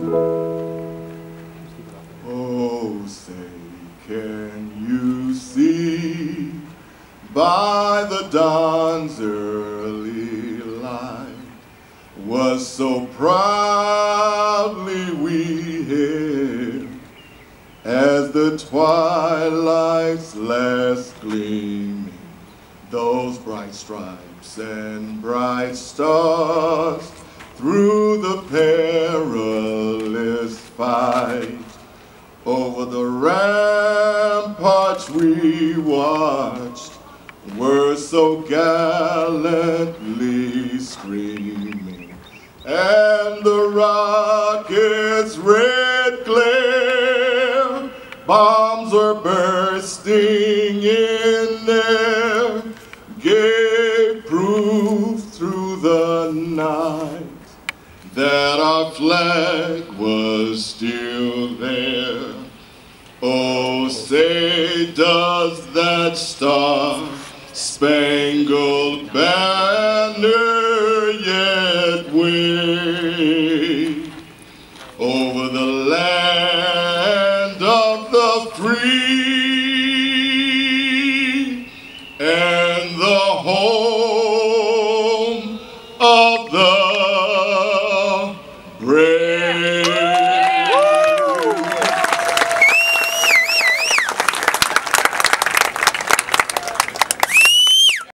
Oh, say, can you see by the dawn's early light was so proudly we hailed as the twilight's last gleaming, those bright stripes and bright stars through the perilous fight. Over the ramparts we watched were so gallantly streaming, and the rockets' red glare, bombs were bursting in there, gave proof through the night that our flag was still there. Oh, say does that star-spangled banner yet wave over the land of the free and the home of the brave.